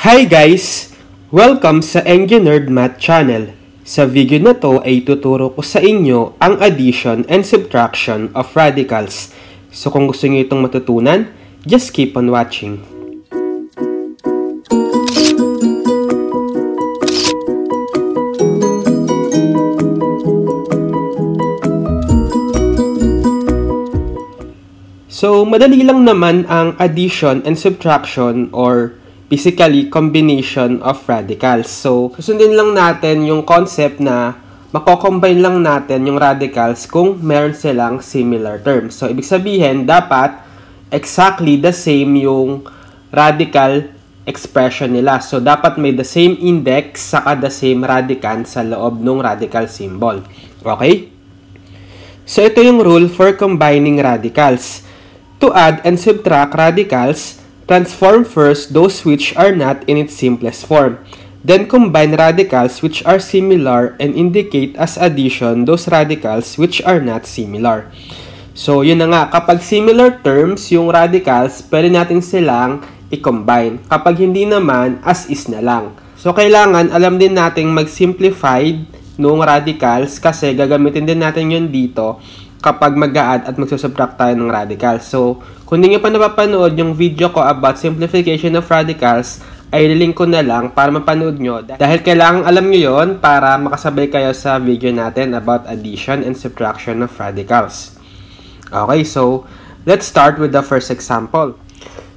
Hi guys! Welcome sa Enginerd Math Channel. Sa video na to ay tuturo ko sa inyo ang addition and subtraction of radicals. So kung gusto niyo itong matutunan, just keep on watching. So, madali lang naman ang addition and subtraction or basically combination of radicals. So, susundin lang natin yung concept na mako-combine lang natin yung radicals kung meron silang similar terms. So, ibig sabihin, dapat exactly the same yung radical expression nila. So, dapat may the same index saka the same radicand sa loob ng radical symbol. Okay? So, ito yung rule for combining radicals. To add and subtract radicals, transform first those which are not in its simplest form. Then combine radicals which are similar and indicate as addition those radicals which are not similar. So, yun na nga. Kapag similar terms yung radicals, pwede natin silang i-combine. Kapag hindi naman, as is na lang. So, kailangan alam din nating mag-simplified nung radicals kasi gagamitin din natin yun dito kapag mag-add at magsusubtract tayo ng radicals. So, kung hindi pa napapanood yung video ko about simplification of radicals, ay link ko na lang para mapanood nyo. Dahil kailangan alam nyo yon para makasabay kayo sa video natin about addition and subtraction of radicals. Okay, so let's start with the first example.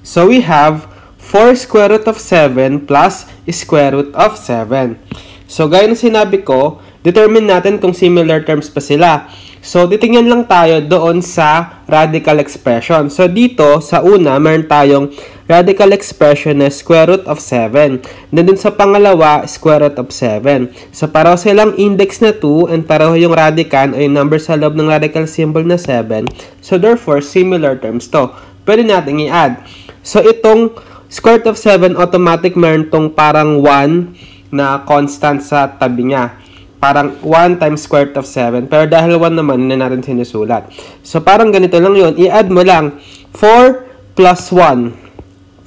So we have 4 square root of 7 plus square root of 7. So gaya ng sinabi ko, determine natin kung similar terms pa sila. So, titingnan lang tayo doon sa radical expression. So, dito, sa una, meron tayong radical expression na square root of 7. Then, dun sa pangalawa, square root of 7. So, pareho silang index na 2 and pareho yung radicand o yung number sa loob ng radical symbol na 7. So, therefore, similar terms to. Pwede natin i-add. So, itong square root of 7, automatic meron tong parang 1 na constant sa tabi niya parang 1 times square root of 7. Pero dahil 1 naman, hindi natin sinusulat. So, parang ganito lang yon I-add mo lang 4 plus 1,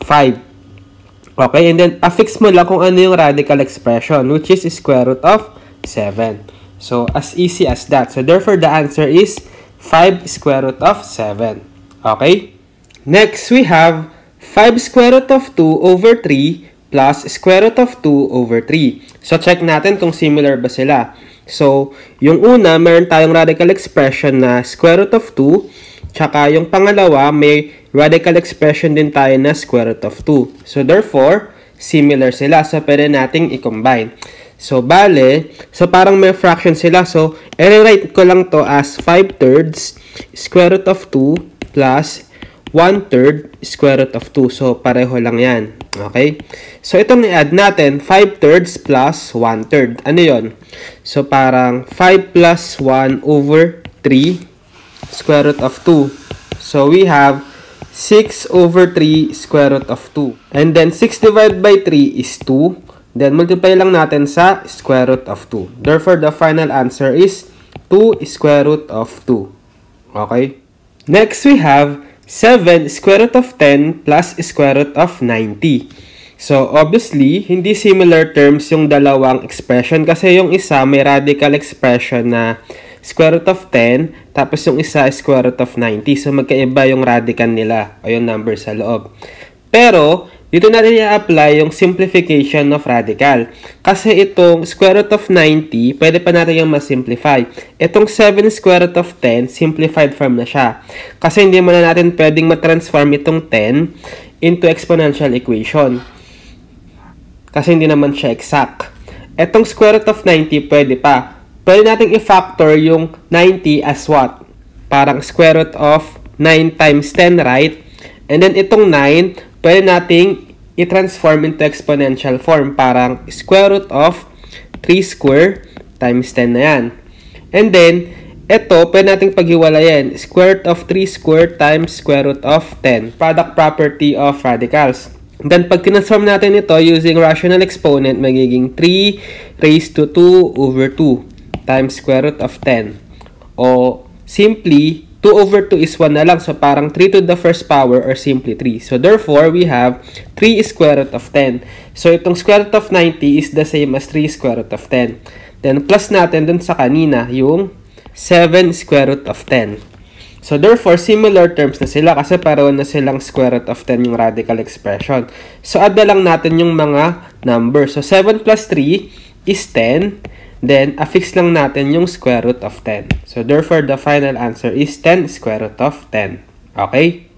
5. Okay, and then affix mo lang kung ano yung radical expression, which is square root of 7. So, as easy as that. So, therefore, the answer is 5 square root of 7. Okay? Next, we have 5 square root of 2 over 3 plus square root of 2 over 3. So, check natin kung similar ba sila. So, yung una, meron tayong radical expression na square root of 2. Tsaka yung pangalawa, may radical expression din tayo na square root of 2. So, therefore, similar sila. So, pwede nating i-combine. So, bale, so parang may fraction sila. So, i-write ko lang to as 5 thirds square root of 2 plus 1 third square root of 2. So, pareho lang yan. Okay? So, itong i-add natin, 5 thirds plus 1 third. Ano yon? So, parang 5 plus 1 over 3 square root of 2. So, we have 6 over 3 square root of 2. And then, 6 divided by 3 is 2. Then, multiply lang natin sa square root of 2. Therefore, the final answer is 2 square root of 2. Okay? Next, we have 7 square root of 10 plus square root of 90. So, obviously, hindi similar terms yung dalawang expression kasi yung isa may radical expression na square root of 10 tapos yung isa square root of 90. So, magkaiba yung radical nila o yung number sa loob. Pero, dito natin i-apply yung simplification of radical. Kasi itong square root of 90, pwede pa natin yung ma-simplify. Itong 7 square root of 10, simplified form na siya. Kasi hindi mo na natin pwedeng ma-transform itong 10 into exponential equation. Kasi hindi naman siya exact. Itong square root of 90, pwede pa. Pwede natin i-factor yung 90 as what? Parang square root of 9 times 10, right? And then itong 9, pwede nating i-transform into exponential form. Parang square root of 3 square times 10 na yan. And then, ito, pwede nating paghiwalayan. Square root of 3 square times square root of 10. Product property of radicals. Then, pag transform natin ito using rational exponent, magiging 3 raised to 2 over 2 times square root of 10. O, simply, 2 2 over 2 is 1 na lang. So, parang 3 to the first power or simply 3. So, therefore, we have 3 square root of 10. So, itong square root of 90 is the same as 3 square root of 10. Then, plus natin dun sa kanina, yung 7 square root of 10. So, therefore, similar terms na sila kasi pareho na silang square root of 10 yung radical expression. So, add na lang natin yung mga numbers. So, 7 plus 3 is 10. Then, affix lang natin yung square root of 10. So, therefore, the final answer is 10 square root of 10. Okay?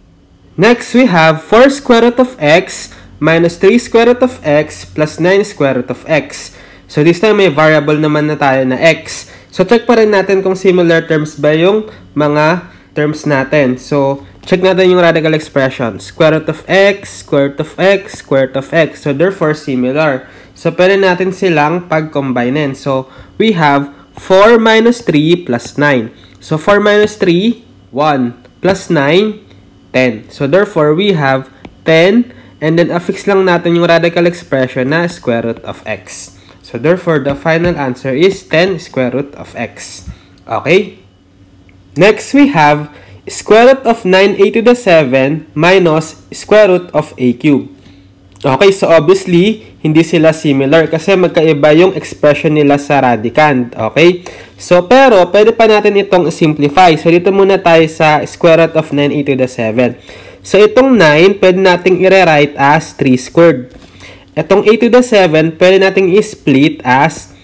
Next, we have 4 square root of x minus 3 square root of x plus 9 square root of x. So, this time may variable naman na tayo na x. So, check pa rin natin kung similar terms ba yung mga terms natin. So, check natin yung radical expression. Square root of x, square root of x, square root of x. So, therefore, similar. So, pwede natin silang pag-combine. So, we have 4 minus 3 plus 9. So, 4 minus 3, 1. Plus 9, 10. So, therefore, we have 10. And then, affix lang natin yung radical expression na square root of x. So, therefore, the final answer is 10 square root of x. Okay? Next, we have square root of 9a to the 7 minus square root of a cube. Okay, so obviously, hindi sila similar kasi magkaiba yung expression nila sa radicand. Okay? So, pero, pwede pa natin itong simplify. So, dito muna tayo sa square root of 9a to the 7. So, itong 9, pwede nating i-rewrite as 3 squared. Itong a to the 7, pwede nating i-split as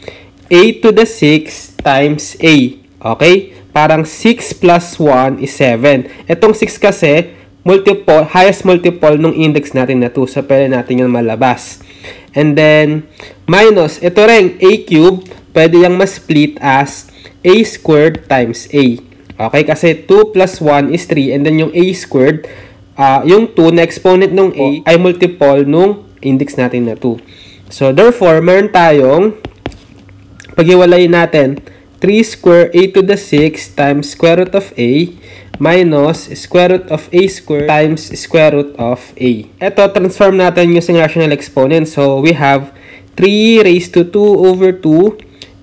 a to the 6 times a. Okay? Parang 6 plus 1 is 7. Itong 6 kasi, multiple, highest multiple nung index natin na 2. So, pwede natin yung malabas. And then, minus, ito rin, a cube, pwede yung ma-split as a squared times a. Okay, kasi 2 plus 1 is 3. And then, yung a squared, uh, yung 2 na exponent nung a ay multiple nung index natin na 2. So, therefore, meron tayong, paghiwalayin natin, 3 square a to the 6 times square root of a minus square root of a squared times square root of a. Ito, transform natin using rational exponent. So, we have 3 raised to 2 over 2,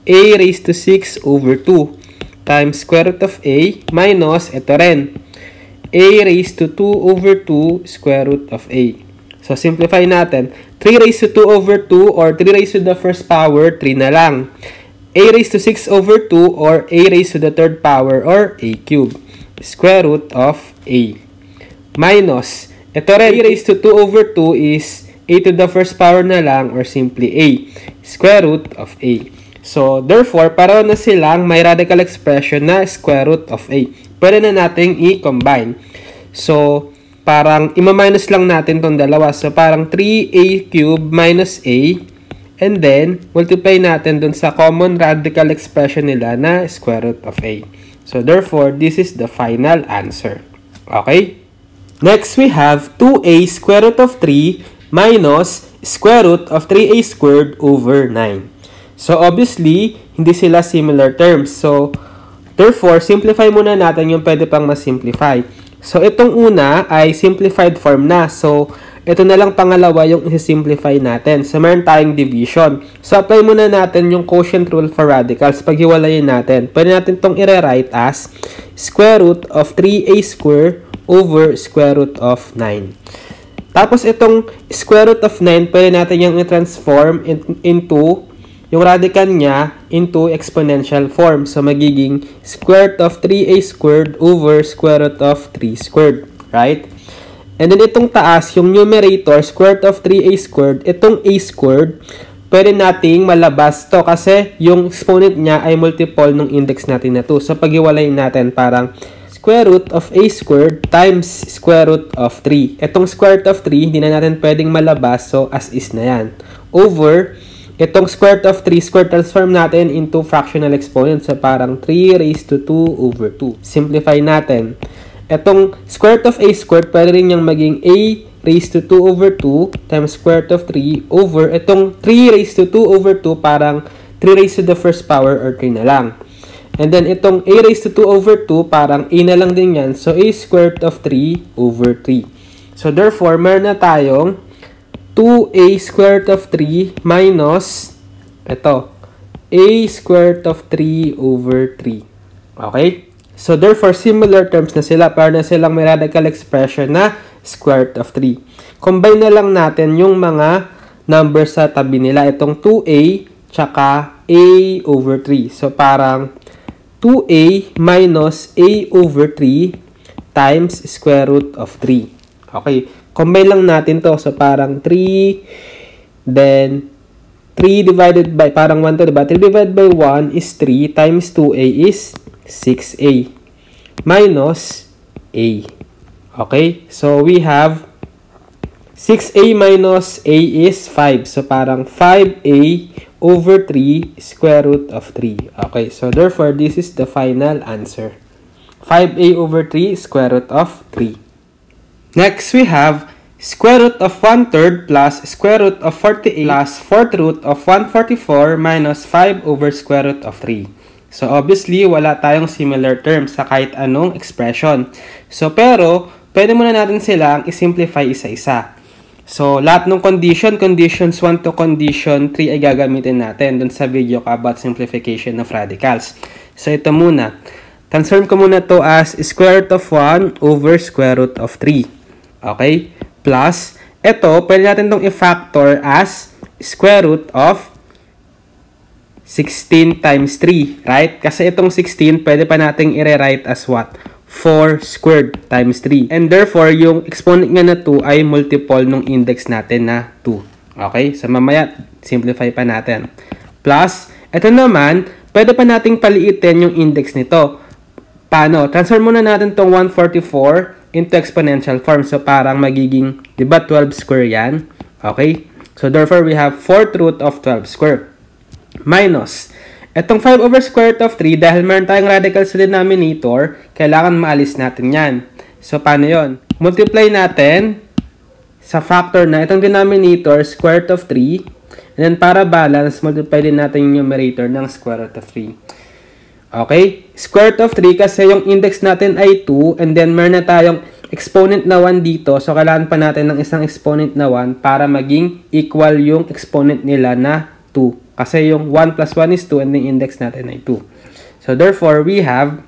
a raised to 6 over 2 times square root of a minus, ito rin, a raised to 2 over 2 square root of a. So, simplify natin. 3 raised to 2 over 2 or 3 raised to the first power, 3 na lang. A raised to 6 over 2 or a raised to the third power or a cube square root of a. Minus, ito rin, a raised to 2 over 2 is a to the first power na lang or simply a. Square root of a. So, therefore, para na silang may radical expression na square root of a. Pwede na nating i-combine. So, parang ima-minus lang natin tong dalawa. So, parang 3a cube minus a. And then, multiply natin dun sa common radical expression nila na square root of a. So, therefore, this is the final answer. Okay? Next, we have 2a square root of 3 minus square root of 3a squared over 9. So, obviously, hindi sila similar terms. So, therefore, simplify muna natin yung pwede pang mas-simplify. So, itong una ay simplified form na. So, ito na lang pangalawa yung isi-simplify natin. So, meron tayong division. So, apply muna natin yung quotient rule for radicals. Paghiwalayin natin. Pwede natin itong i-rewrite as square root of 3a square over square root of 9. Tapos, itong square root of 9, pwede natin yung i-transform in, into yung radical niya into exponential form. So, magiging square root of 3a squared over square root of 3 squared. Right? And then itong taas, yung numerator, square root of 3a squared, itong a squared, pwede nating malabas to kasi yung exponent niya ay multiple ng index natin na 2. So, paghiwalayin natin parang square root of a squared times square root of 3. Itong square root of 3, hindi na natin pwedeng malabas. So, as is na yan. Over, itong square root of 3, square transform natin into fractional exponent. So, parang 3 raised to 2 over 2. Simplify natin. Itong square root of a squared, pwede rin niyang maging a raised to 2 over 2 times square root of 3 over itong 3 raised to 2 over 2 parang 3 raised to the first power or 3 na lang. And then itong a raised to 2 over 2 parang a na lang din yan. So a square root of 3 over 3. So therefore, meron na tayong 2a square root of 3 minus ito, a square root of 3 over 3. Okay? So, therefore, similar terms na sila. Para na silang may radical expression na square root of 3. Combine na lang natin yung mga numbers sa tabi nila. Itong 2a, tsaka a over 3. So, parang 2a minus a over 3 times square root of 3. Okay. Combine lang natin to. So, parang 3, then 3 divided by, parang 1 to, diba? 3 divided by 1 is 3 times 2a is 6a minus a. Okay? So, we have 6a minus a is 5. So, parang 5a over 3 square root of 3. Okay? So, therefore, this is the final answer. 5a over 3 square root of 3. Next, we have square root of 1 third plus square root of 48 plus fourth root of 144 minus 5 over square root of 3. So, obviously, wala tayong similar terms sa kahit anong expression. So, pero, pwede muna natin silang isimplify isa-isa. So, lahat ng condition, conditions 1 to condition 3 ay gagamitin natin dun sa video ko about simplification of radicals. So, ito muna. Transform ko muna to as square root of 1 over square root of 3. Okay? Plus, ito, pwede natin itong i-factor as square root of 16 times 3, right? Kasi itong 16, pwede pa nating i-rewrite as what? 4 squared times 3. And therefore, yung exponent nga na 2 ay multiple ng index natin na 2. Okay? So, mamaya, simplify pa natin. Plus, ito naman, pwede pa nating paliitin yung index nito. Paano? Transform muna natin tong 144 into exponential form. So, parang magiging, di ba, 12 square yan? Okay? So, therefore, we have 4th root of 12 square. Minus, itong 5 over square root of 3, dahil meron tayong radical sa denominator, kailangan maalis natin yan. So, paano yon? Multiply natin sa factor na itong denominator, square root of 3, and then para balance, multiply din natin yung numerator ng square root of 3. Okay? Square root of 3 kasi yung index natin ay 2 and then meron na tayong exponent na 1 dito. So, kailangan pa natin ng isang exponent na 1 para maging equal yung exponent nila na 2. Kasi yung 1 plus 1 is 2 and the index natin ay 2. So, therefore, we have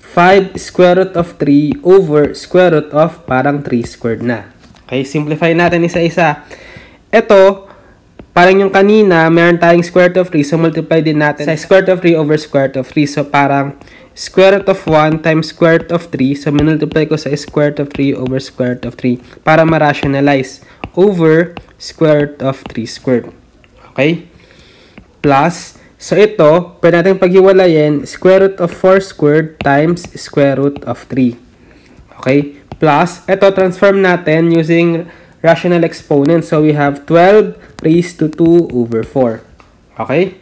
5 square root of 3 over square root of parang 3 squared na. Okay, simplify natin isa-isa. Ito, Parang yung kanina, meron tayong square root of 3. So, multiply din natin sa square root of 3 over square root of 3. So, parang square root of 1 times square root of 3. So, minultiply ko sa square root of 3 over square root of 3 para ma-rationalize over square root of 3 squared. Okay? Plus, so ito, pwede natin paghiwalayin square root of 4 squared times square root of 3. Okay? Plus, ito, transform natin using rational exponent. So, we have 12 raised to 2 over 4. Okay?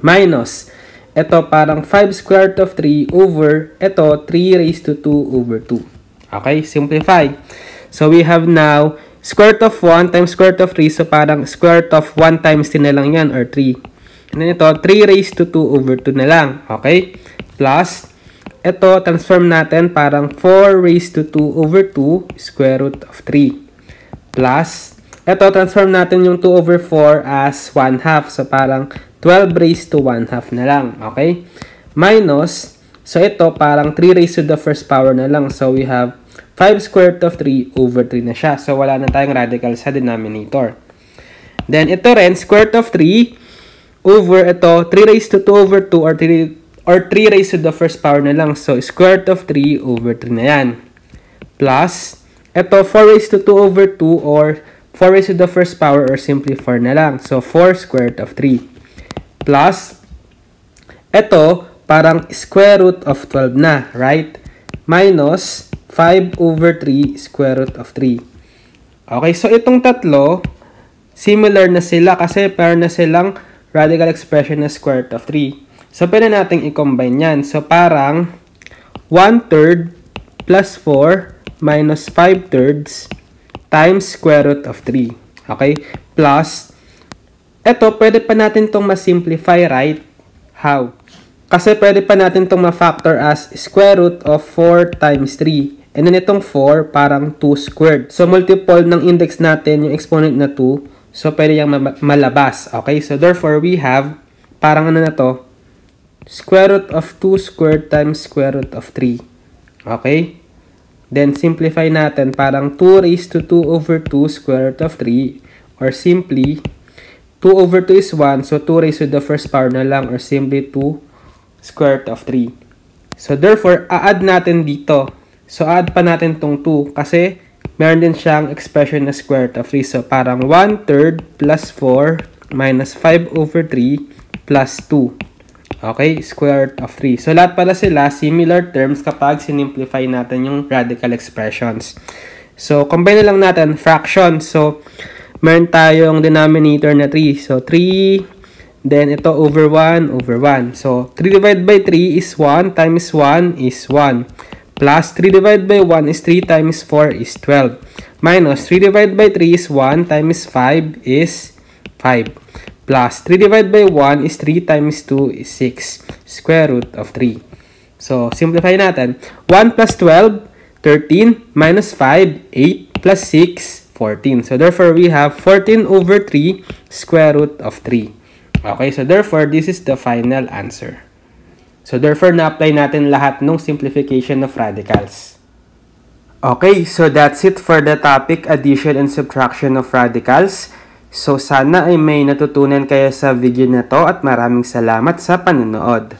Minus, ito parang 5 square root of 3 over, ito 3 raised to 2 over 2. Okay? Simplify. So, we have now square root of 1 times square root of 3. So, parang square root of 1 times 10 na lang yan or 3. And then ito, 3 raised to 2 over 2 na lang. Okay? Plus, ito, transform natin parang 4 raised to 2 over 2 square root of 3 plus, ito, transform natin yung 2 over 4 as 1 half. So, parang 12 raised to 1 half na lang. Okay? Minus, so ito, parang 3 raised to the first power na lang. So, we have 5 square root of 3 over 3 na siya. So, wala na tayong radical sa denominator. Then, ito rin, square root of 3 over ito, 3 raised to 2 over 2 or 3 or 3 raised to the first power na lang. So, square root of 3 over 3 na yan. Plus, ito, 4 raised to 2 over 2 or 4 raised to the first power or simply 4 na lang. So, 4 square root of 3. Plus, ito, parang square root of 12 na, right? Minus 5 over 3 square root of 3. Okay, so itong tatlo, similar na sila kasi pair na silang radical expression na square root of 3. So, pwede natin i-combine yan. So, parang 1 third plus 4 minus 5 thirds times square root of 3. Okay? Plus, eto, pwede pa natin itong ma-simplify, right? How? Kasi pwede pa natin itong ma-factor as square root of 4 times 3. And then itong 4, parang 2 squared. So, multiple ng index natin, yung exponent na 2. So, pwede yung ma malabas. Okay? So, therefore, we have, parang ano na to, square root of 2 squared times square root of 3. Okay? Then, simplify natin. Parang 2 raised to 2 over 2 square root of 3. Or simply, 2 over 2 is 1. So, 2 raised to the first power na lang. Or simply 2 square root of 3. So, therefore, a-add natin dito. So, add pa natin tong 2. Kasi, meron din siyang expression na square root of 3. So, parang 1 third plus 4 minus 5 over 3 plus 2. Okay, square root of 3. So, lahat pala sila similar terms kapag sinimplify natin yung radical expressions. So, combine na lang natin fraction. So, meron tayong denominator na 3. So, 3, then ito over 1 over 1. So, 3 divided by 3 is 1 times 1 is 1. Plus 3 divided by 1 is 3 times 4 is 12. Minus 3 divided by 3 is 1 times 5 is 5 plus 3 divided by 1 is 3 times 2 is 6 square root of 3. So, simplify natin. 1 plus 12, 13 minus 5, 8 plus 6, 14. So, therefore, we have 14 over 3 square root of 3. Okay, so therefore, this is the final answer. So, therefore, na-apply natin lahat ng simplification of radicals. Okay, so that's it for the topic addition and subtraction of radicals. So sana ay may natutunan kayo sa video na to at maraming salamat sa panonood.